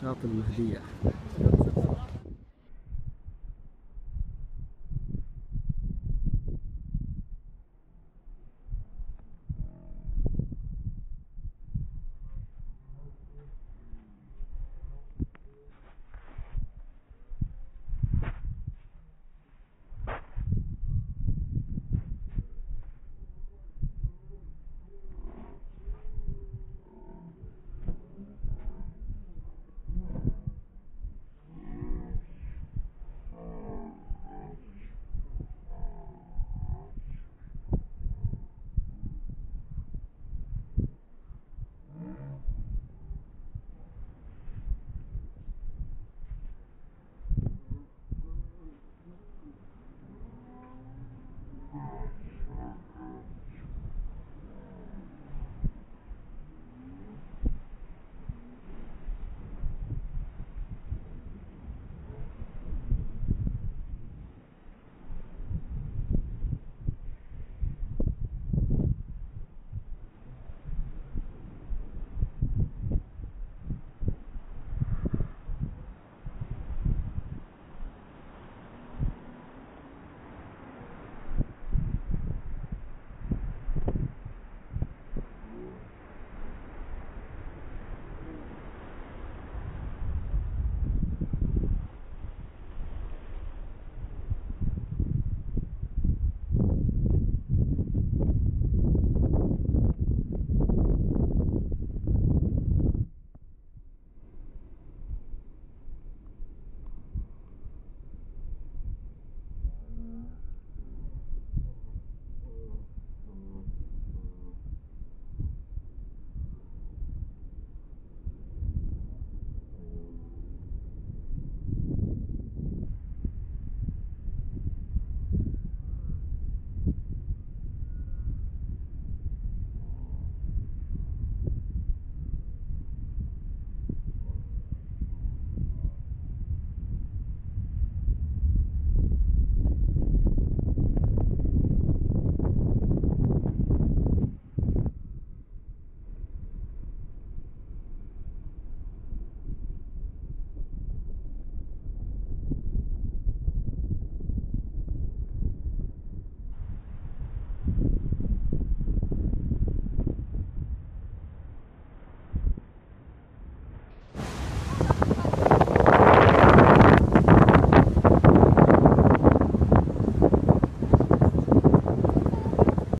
شاطئ المهدية